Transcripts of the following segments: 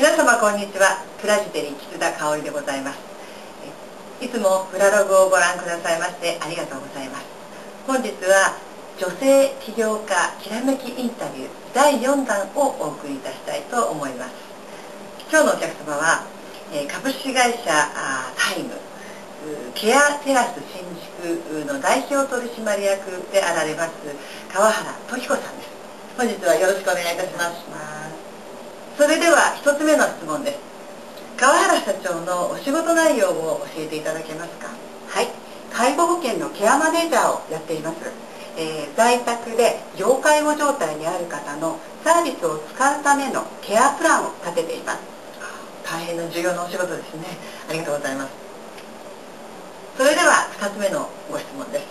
皆様こんにちは。クラジテリ木津田香織でございます。いつもフラログをご覧くださいましてありがとうございます。本日は女性起業家きらめきインタビュー第4弾をお送りいたしたいと思います。今日のお客様は株式会社タイム。ケアテラス新宿の代表取締役であられます川原時子さんです。本日はよろしくお願いいたします。それでは1つ目の質問です。川原社長のお仕事内容を教えていただけますか？はい。介護保険のケアマネージャーをやっています、えー、在宅で要介護状態にある方のサービスを使うためのケアプランを立てています。大変な重要なお仕事ですね。ありがとうございます。それでは2つ目のご質問です。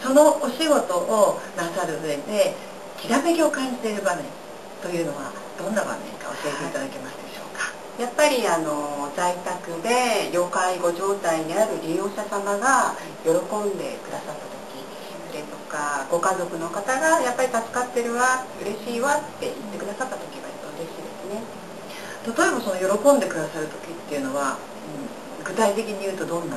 そのお仕事をなさる上できらめきを感じている場面というのはどんな場面か教えていただけますでしょうか、やっぱりあの在宅で要介護状態にある利用者様が喜んでくださった時それとかご家族の方がやっぱり助かってるわ嬉しいわって言ってくださった時が嬉しいですね。例えばその喜んでくださる時っていうのは、うん、具体的に言うとどんな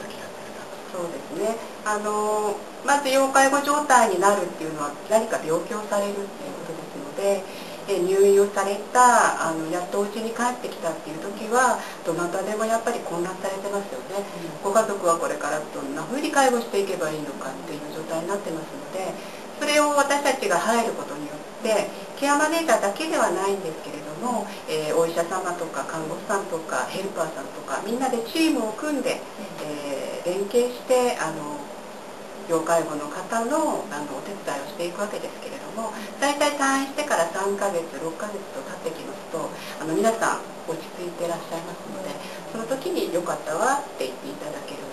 時なんですか？そうですね。あのまず要介護状態になるっていうのは何か病気をされるっていうことですのでで入院をされたあのやっとお家に帰ってきたっていう時はどなたでもやっぱり混乱されてますよね、うん、ご家族はこれからどんな風に介護していけばいいのかっていう状態になってますのでそれを私たちが入ることによってケアマネージャーだけではないんですけれども、えー、お医者様とか看護師さんとかヘルパーさんとかみんなでチームを組んで、えー、連携してあの要介護の方のあのお手伝いをしていくわけですけれども大体退院してから3ヶ月6ヶ月と経ってきますとあの皆さん落ち着いてらっしゃいますのでその時に「よかったわ」って言っていただける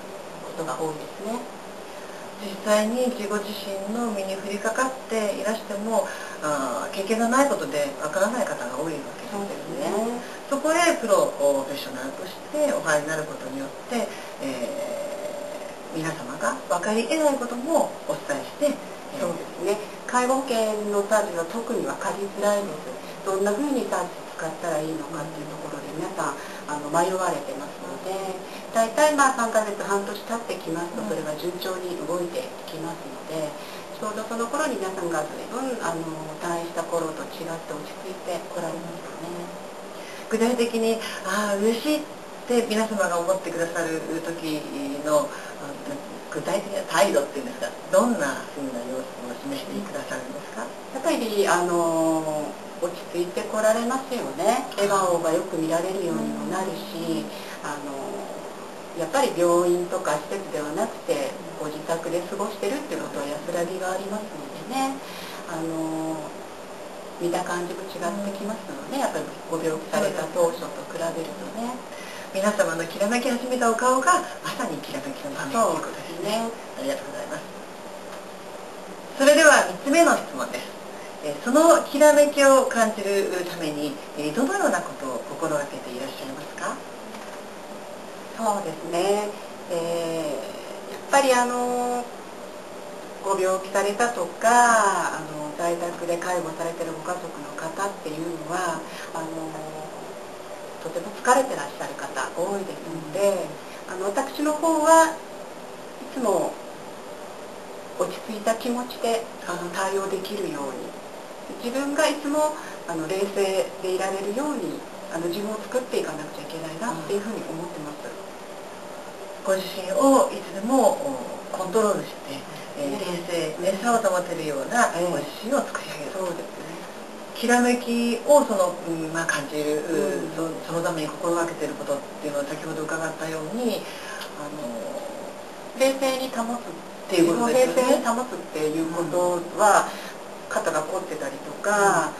ことが多いですね。実際に自己自身の身に降りかかっていらしてもあ経験がないことでわからない方が多いわけですよね。そこでプロフェッショナルとしてお入りになることによって、えー皆様が分かり得ないこともお伝えして、そうですね。介護保険のサービスは特に分かりづらいですどんなふうにサービス使ったらいいのかっていうところで皆さんあの迷われてますので大体まあ3ヶ月半年経ってきますとそれが順調に動いてきますのでちょうどその頃に皆さんが随分あの退院した頃と違って落ち着いてこられますよね。具体的にああ嬉しいって皆様が思ってくださる時の具体的な態度っていうんですかどんなふうな様子を示してくださるんですか？やっぱりあの落ち着いてこられますよね。笑顔がよく見られるようにもなるしあのやっぱり病院とか施設ではなくてご自宅で過ごしてるっていうことは安らぎがありますのでね。あの見た感じも違ってきますので、やっぱりご病気された当初と比べるとね。皆様のきらめき始めたお顔がまさにきらめきの場面ということですね。ありがとうございます。それでは3つ目の質問です。そのきらめきを感じるためにどのようなことを心がけていらっしゃいますか？そうですね、えー、やっぱりあのご病気されたとかあの在宅で介護されてるご家族の方っていうのはあのとても疲れてらっしゃる方多いですので、あの私の方はいつも落ち着いた気持ちであの対応できるように。自分がいつもあの冷静でいられるようにあの自分を作っていかなくちゃいけないなっていうふうに思ってます。ご自身をいつでもコントロールして、えー、冷静、熱さを保てるようなご自身を作り上げる。そうですきらめきをその、うんまあ、感じる、うん、そそのために心がけていることっていうのは先ほど伺ったようにあの冷静に保つっていうことですね。冷静？に保つっていうことは、肩が凝ってたりとか、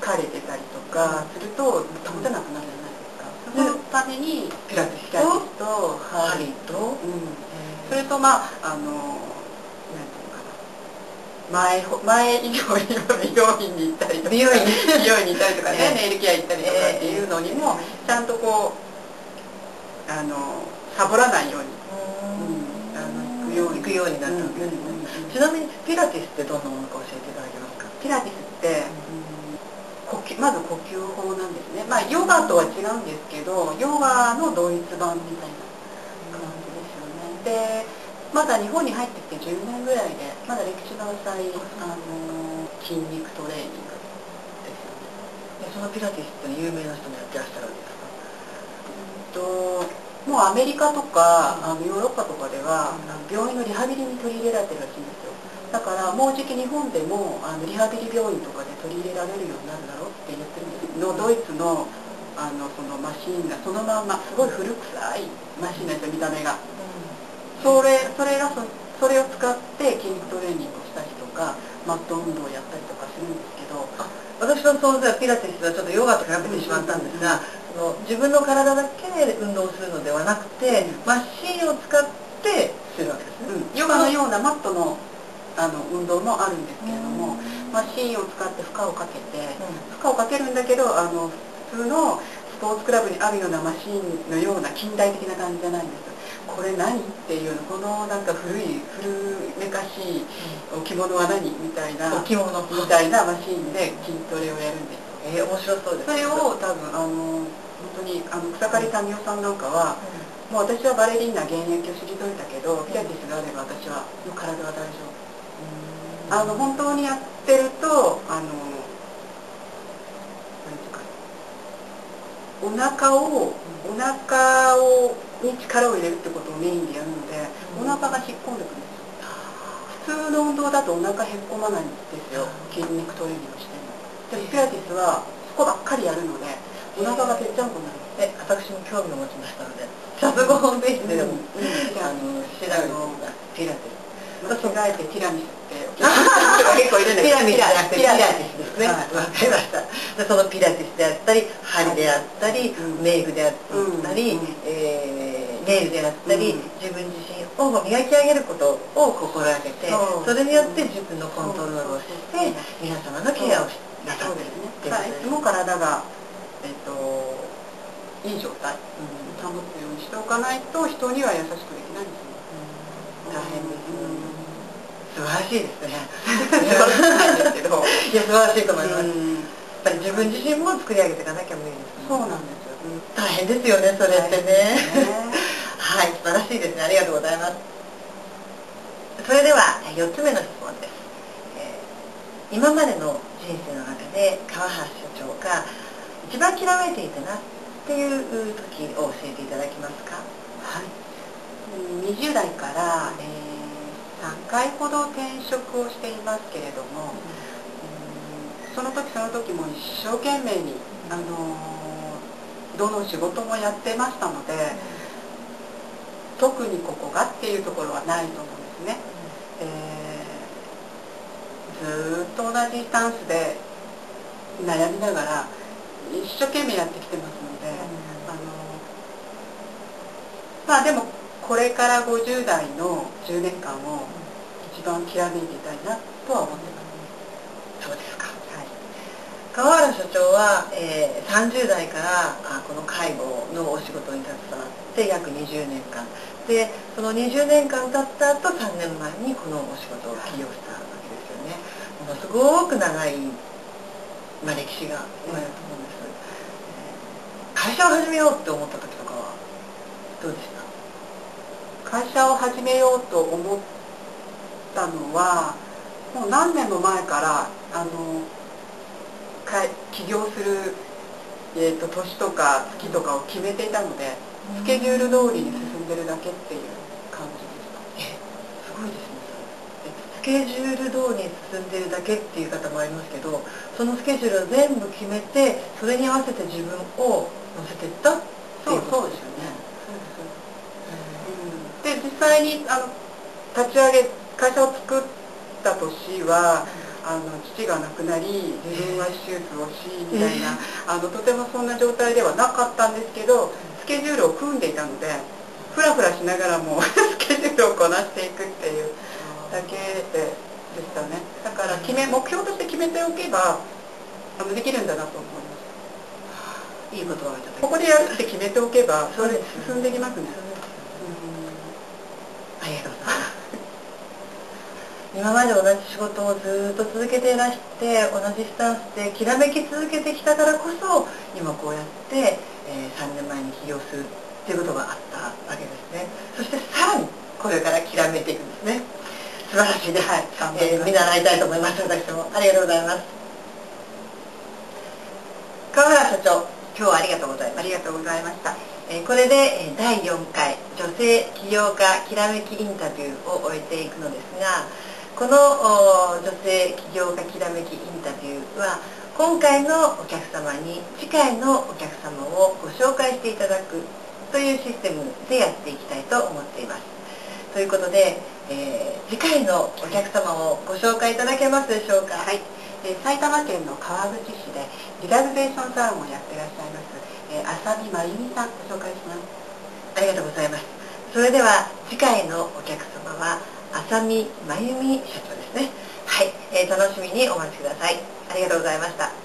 疲れてたりとかすると保てなくなるじゃないですか。そのためにピラティスとハリと、うん、それとまああの？前前以上に美容院に行ったりとか。美容院に行ったりとかね、ネイルケア行ったりとかっていうのにもちゃんとこうあのサボらないように、うん、あの行くように行くようになったわけですね、ちなみにピラティスってどんなものか教えていただけますか？ピラティスって、呼吸まず呼吸法なんですね。まあヨガとは違うんですけどヨガのドイツ版みたいな感じですよね。でまだ日本に入ってきて10年ぐらいでまだ歴史が浅いあの筋肉トレーニングですよね。そのピラティスって有名な人もやってらっしゃるんですかうんともうアメリカとかあのヨーロッパとかでは、病院のリハビリに取り入れられてるらしいんですよ。だからもうじき日本でもあのリハビリ病院とかで取り入れられるようになるだろうって言ってるんです。のドイツのあのそのマシンがそのまんますごい古臭いマシンなんですよ見た目が。それそれがそそれを使って筋肉トレーニングをしたりとかマット運動をやったりとかするんですけど私の想像はピラティスはちょっとヨガと比べてしまったんですが、その自分の体だけで運動するのではなくて、マシンを使ってするわけですね、うん、ヨガのようなマットのあの運動もあるんですけれども、マシンを使って負荷をかけて、負荷をかけるんだけどあの普通のスポーツクラブにあるようなマシンのような近代的な感じじゃないんですこれ何っていうのこのなんか古い古めかしい置物は何みたいな置物。みたいなマシンで筋トレをやるんです。えー、面白そうですそれを多分あの本当にあの草刈民生さんなんかは、もう私はバレリーナ現役を退いたけど、ピラティスがあれば私はの体は大丈夫、あの本当にやってるとあの何ていうかお腹を、お腹をに力を入れるってことをメインでやるので、お腹が引っ込んでくる。んですよ普通の運動だとお腹へっこまないんですよ。筋肉トレーニングしても。でもピラティスはそこばっかりやるのでお腹がぺっちゃんこになる。え私も興味を持ちましたので早速ホームページででも、うん。うん、あの調べてピラティス。間違えてティラミス。って結構いるんですピラミスじゃなくてピラティスですね。わ、はい、かりました。でそのピラティスであったり針であったり、うん、メイクであったり、うん、えー、ネイルであったり、うん、自分自身を磨き上げることを心がけてそれによって自分のコントロールをして皆様のケアをなさってるね。い。つも体がえっ、ー、といい状態、保つようにしておかないと人には優しくできないんですよ。大変。です、素晴らしいですね。いや素晴らしいと思います、やっぱり自分自身も作り上げていかなきゃ無理です、そうなんですよ、大変ですよねそれってねはい、素晴らしいですね。ありがとうございます。それでは4つ目の質問です、えー、今までの人生の中で川橋所長が一番きらめいていたなっていう時を教えていただけますか？はい。20代から、えー、3回ほど転職をしていますけれども、うん、その時その時も一生懸命に、あのー、どの仕事もやってましたので、うん、特にここがっていうところはないと思うんですね、えー、ずっと同じスタンスで悩みながら一生懸命やってきてますので、あのまあでもこれから50代の10年間を一番きらめいていたいなとは思ってます。そうですか、はい、川原所長は、えー、30代からあこの介護のお仕事に携わって約20年間。でその20年間経った後3年前にこのお仕事を起業したわけですよね、ものすごく長い、まあ、歴史が生まれると思うんです。会社を始めようって思った時とかはどうでした？会社を始めようと思ったのはもう何年も前からあの起業する、えーと、年とか月とかを決めていたのでスケジュール通りに進んでるだけっていう感じでした。えすごいですね。スケジュール通りに進んでるだけっていう方もありますけどそのスケジュールを全部決めてそれに合わせて自分を乗せてったそうそうですよね、うん、で実際にあの立ち上げ会社を作った年は、あの父が亡くなり自分は手術をしみたいな、あのとてもそんな状態ではなかったんですけどスケジュールを組んでいたのでふらふらしながらも スケジュールをこなしていくっていうだけででしたね。だから決め目標として決めておけばあのできるんだなと思います。いいことはここでやるって決めておけばそれ進んできますね、ありがとうございます。今まで同じ仕事をずっと続けていらして同じスタンスできらめき続けてきたからこそ今こうやって、えー、3年前に起業するっていうことがあったわけですねそしてさらにこれからきらめいていくんですね素晴らしいで、はい、えー、見習いたいと思います私もありがとうございます川原社長今日はありがとうございますありがとうございましたえこれで第4回女性起業家きらめきインタビューを終えていくのですがこの女性起業家きらめきインタビューは今回のお客様に次回のお客様をご紹介していただくというシステムでやっていきたいと思っています。ということで、えー、次回のお客様をご紹介いただけますでしょうか？はい、えー、埼玉県の川口市でリラクゼーションサロンをやっていらっしゃいます、えー、浅見真由美さんご紹介します。ありがとうございます。それでは次回のお客様は浅見真由美社長ですね。はい、えー、楽しみにお待ちください。あありがとうございました。